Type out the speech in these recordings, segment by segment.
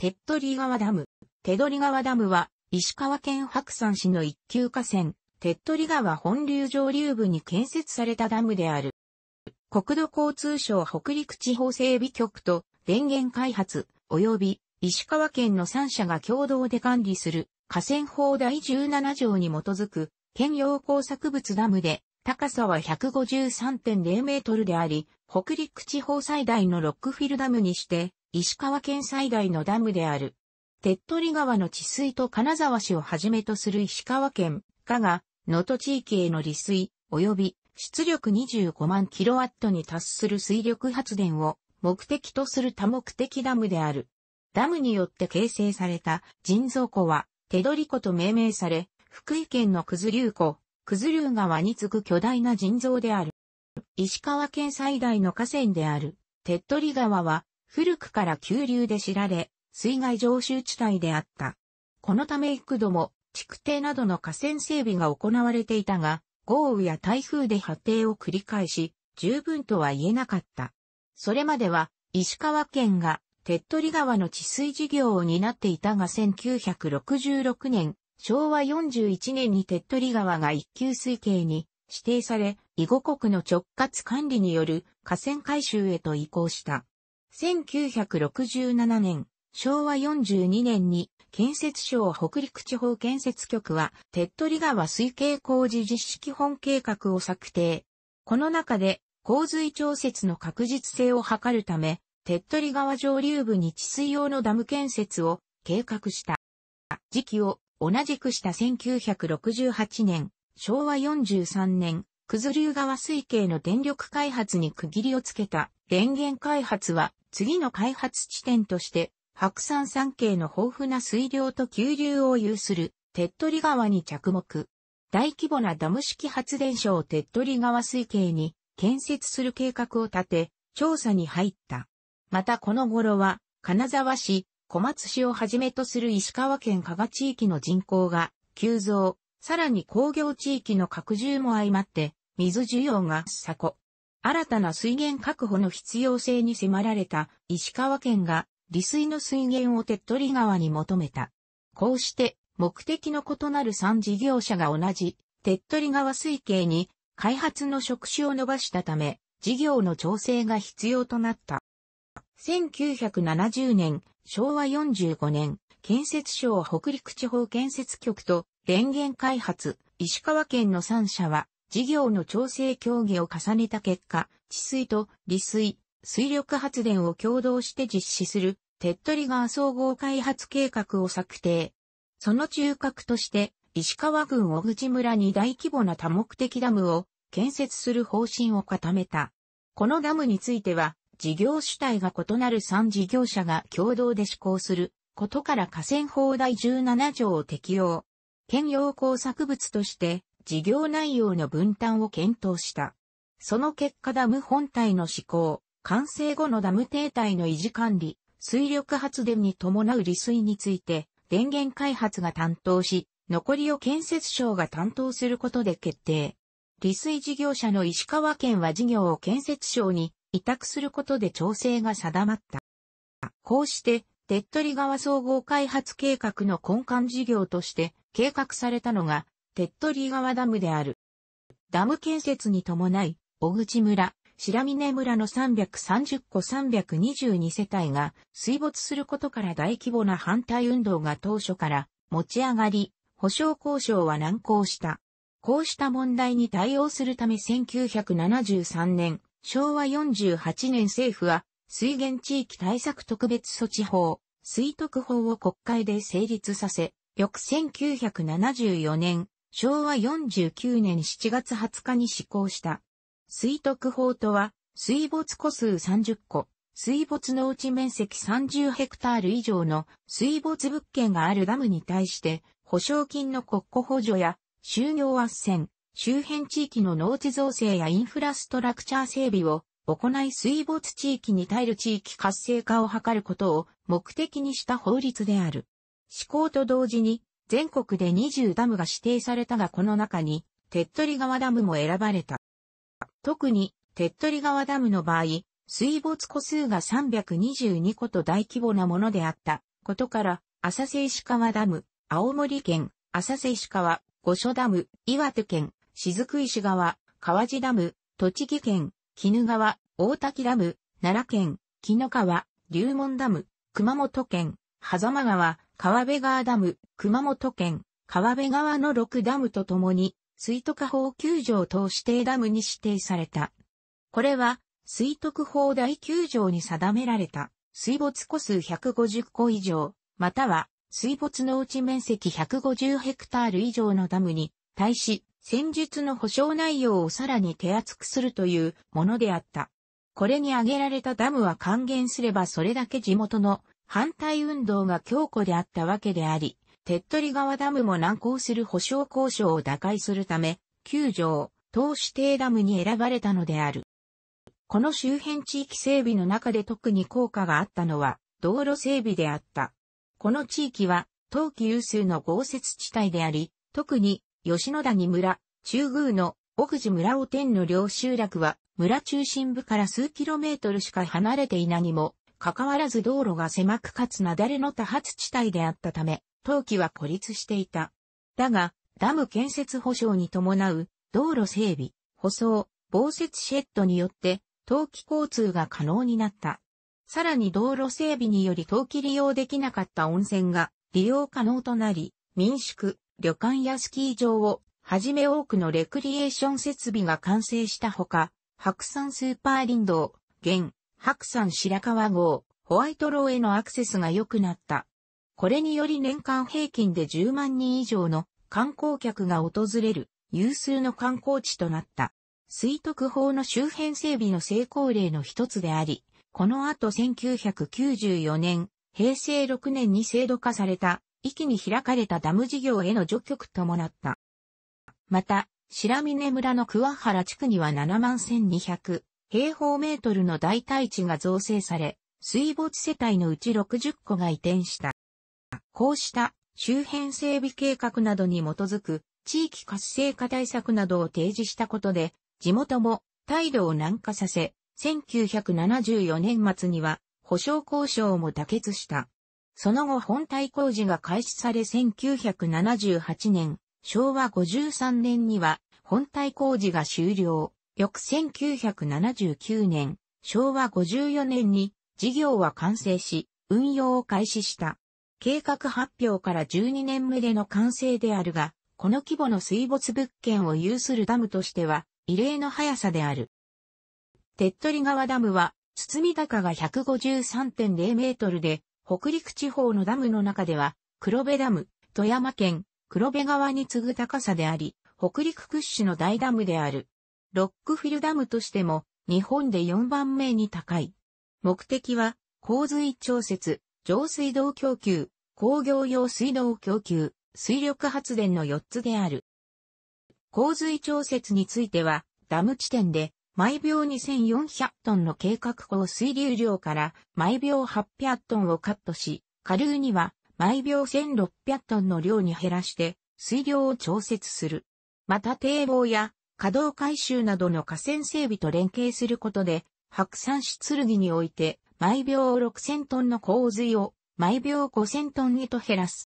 手取川ダム。手取川ダムは、石川県白山市の一級河川、手取川本流上流部に建設されたダムである。国土交通省北陸地方整備局と電源開発及び石川県の3社が共同で管理する河川法第17条に基づく県用工作物ダムで高さは153.0メートルであり、北陸地方最大のロックフィルダムにして、石川県最大のダムである。手っ取り川の治水と金沢市をはじめとする石川県、加賀、能登地域への利水、及び出力25万キロワットに達する水力発電を目的とする多目的ダムである。ダムによって形成された人造湖は手取湖と命名され、福井県の九頭竜湖、九頭竜川に次ぐ巨大な人造である。石川県最大の河川である手っ取り川は古くから急流で知られ、水害常習地帯であった。このため幾度も築堤などの河川整備が行われていたが、豪雨や台風で破堤を繰り返し、十分とは言えなかった。それまでは、石川県が手っ取り川の治水事業を担っていたが1966年、昭和41年に手っ取り川が一級水系に指定され、囲碁国の直轄管理による河川改修へと移行した。1967年、昭和42年に建設省北陸地方建設局は、手っ取り川水系工事実施基本計画を策定。この中で、洪水調節の確実性を図るため、手っ取り川上流部に治水用のダム建設を計画した。時期を同じくした1968年、昭和43年、九頭竜川水系の電力開発に区切りをつけた電源開発は次の開発地点として白山山系の豊富な水量と急流を有する手っ取り川に着目。大規模なダム式発電所を手っ取り川水系に建設する計画を立て、調査に入った。またこの頃は、金沢市、小松市をはじめとする石川県加賀地域の人口が急増、さらに工業地域の拡充も相まって、水需要が鎖新たな水源確保の必要性に迫られた石川県が利水の水源を手っ取り川に求めた。こうして目的の異なる3事業者が同じ手っ取り川水系に開発の職種を伸ばしたため、事業の調整が必要となった。1970年、昭和45年、建設省北陸地方建設局と電源開発、石川県の3社は、事業の調整協議を重ねた結果、治水と利水、水力発電を共同して実施する、手取川総合開発計画を策定。その中核として、石川郡小口村に大規模な多目的ダムを建設する方針を固めた。このダムについては、事業主体が異なる3事業者が共同で施行することから河川法第17条を適用。県用工作物として事業内容の分担を検討した。その結果ダム本体の施行、完成後のダム停滞の維持管理、水力発電に伴う利水について、電源開発が担当し、残りを建設省が担当することで決定。利水事業者の石川県は事業を建設省に委託することで調整が定まった。こうして、手っ取り川総合開発計画の根幹事業として計画されたのが、手取川ダムである。ダム建設に伴い、小口村、白峰村の330戸322世帯が水没することから大規模な反対運動が当初から持ち上がり、保証交渉は難航した。こうした問題に対応するため1973年、昭和48年政府は水源地域対策特別措置法、水徳法を国会で成立させ、翌1974年、昭和49年7月20日に施行した。水徳法とは、水没個数30個、水没の内面積30ヘクタール以上の水没物件があるダムに対して、保証金の国庫補助や、就業斡旋、周辺地域の農地造成やインフラストラクチャー整備を行い水没地域に耐える地域活性化を図ることを目的にした法律である。施行と同時に全国で20ダムが指定されたがこの中に手っ取り川ダムも選ばれた。特に、手っ取り川ダムの場合、水没個数が322個と大規模なものであったことから、浅瀬石川ダム、青森県、浅瀬石川、五所ダム、岩手県、雫石川、川地ダム、栃木県、鬼怒川、大滝ダム、奈良県、木野川、龍門ダム、熊本県、狭間川、川辺川ダム、熊本県、川辺川の6ダムとともに、水徳法9条等指定ダムに指定された。これは、水徳法第9条に定められた、水没個数150個以上、または、水没の内面積150ヘクタール以上のダムに対し、戦術の保障内容をさらに手厚くするというものであった。これに挙げられたダムは還元すればそれだけ地元の反対運動が強固であったわけであり、手っ取り川ダムも難航する保障交渉を打開するため、9条、等指定ダムに選ばれたのである。この周辺地域整備の中で特に効果があったのは、道路整備であった。この地域は、冬季有数の豪雪地帯であり、特に、吉野谷村、中宮の奥地村尾天の両集落は、村中心部から数キロメートルしか離れていなにも、関わらず道路が狭くかつ雪崩の多発地帯であったため、冬季は孤立していた。だが、ダム建設保障に伴う道路整備、舗装、防雪シェッドによって冬季交通が可能になった。さらに道路整備により冬季利用できなかった温泉が利用可能となり、民宿、旅館やスキー場をはじめ多くのレクリエーション設備が完成したほか、白山スーパー林道、現、白山白川号、ホワイトローへのアクセスが良くなった。これにより年間平均で10万人以上の観光客が訪れる有数の観光地となった。水徳法の周辺整備の成功例の一つであり、この後1994年、平成6年に制度化された、一気に開かれたダム事業への除去ともなった。また、白峰村の桑原地区には7万1200平方メートルの大体地が造成され、水没世帯のうち60個が移転した。こうした周辺整備計画などに基づく地域活性化対策などを提示したことで、地元も態度を軟化させ、1974年末には保証交渉も妥結した。その後本体工事が開始され1978年、昭和53年には本体工事が終了。翌1979年、昭和54年に事業は完成し、運用を開始した。計画発表から12年目での完成であるが、この規模の水没物件を有するダムとしては、異例の速さである。手っ取り川ダムは、包み高が153.0メートルで、北陸地方のダムの中では、黒部ダム、富山県、黒部川に次ぐ高さであり、北陸屈指の大ダムである。ロックフィルダムとしても日本で4番目に高い。目的は洪水調節、上水道供給、工業用水道供給、水力発電の4つである。洪水調節については、ダム地点で毎秒2400トンの計画降水流量から毎秒800トンをカットし、下流には毎秒1600トンの量に減らして水量を調節する。また堤防や稼働回収などの河川整備と連携することで、白山市剣において、毎秒6000トンの洪水を毎秒5000トンへと減らす。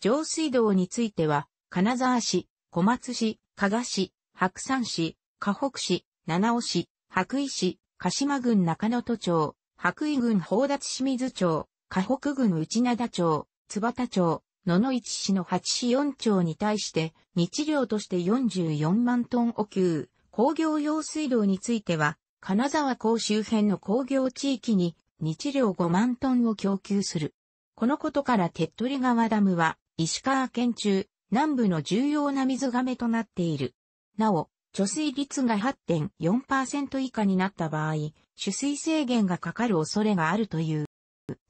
上水道については、金沢市、小松市、加賀市、白山市、河北市、七尾市、白衣市、鹿島郡中野都町、白衣郡宝達清水町、河北郡内灘町、津幡町、野々市市の8市4町に対して日量として44万トン補給、工業用水道については、金沢港周辺の工業地域に日量5万トンを供給する。このことから手っ取り川ダムは石川県中南部の重要な水がめとなっている。なお、貯水率が8.4%以下になった場合、取水制限がかかる恐れがあるという。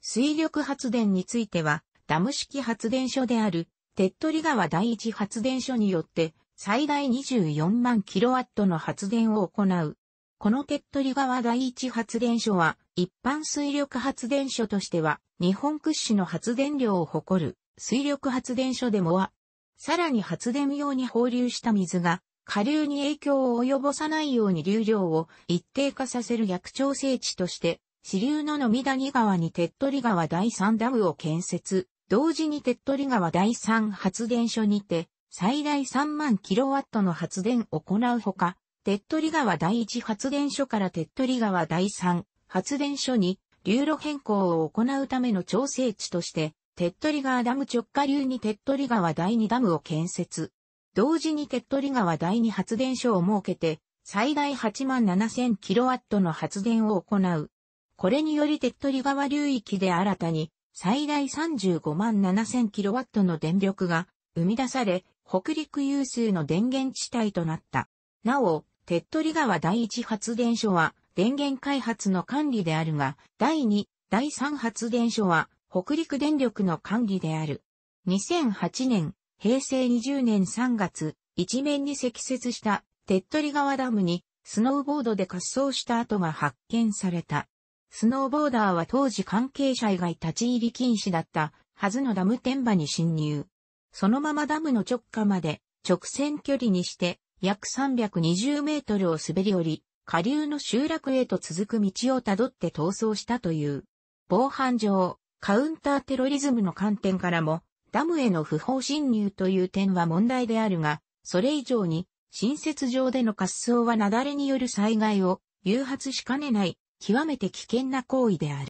水力発電については、ダム式発電所である、手っ取り川第一発電所によって、最大24万キロワットの発電を行う。この手っ取り川第一発電所は、一般水力発電所としては、日本屈指の発電量を誇る水力発電所でもは、さらに発電用に放流した水が、下流に影響を及ぼさないように流量を一定化させる逆調整地として、支流の飲谷川に手っ取り川第3ダムを建設、同時に手っ取り川第3発電所にて、最大3万キロワットの発電を行うほか、手っ取り川第1発電所から手っ取り川第3発電所に流路変更を行うための調整地として、手っ取り川ダム直下流に手っ取り川第2ダムを建設。同時に手っ取り川第2発電所を設けて、最大8万7000キロワットの発電を行う。これにより手っ取り川流域で新たに最大35万7000キロワットの電力が生み出され、北陸有数の電源地帯となった。なお、手っ取り川第一発電所は電源開発の管理であるが、第2、第3発電所は北陸電力の管理である。2008年、平成20年3月、一面に積雪した手っ取り川ダムにスノーボードで滑走した跡が発見された。スノーボーダーは当時関係者以外立ち入り禁止だったはずのダム天場に侵入。そのままダムの直下まで直線距離にして約320メートルを滑り降り、下流の集落へと続く道をたどって逃走したという。防犯上、カウンターテロリズムの観点からも、ダムへの不法侵入という点は問題であるが、それ以上に、新設上での滑走は雪崩による災害を誘発しかねない、極めて危険な行為である。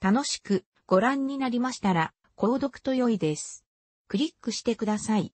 楽しくご覧になりましたら、購読と良いです。クリックしてください。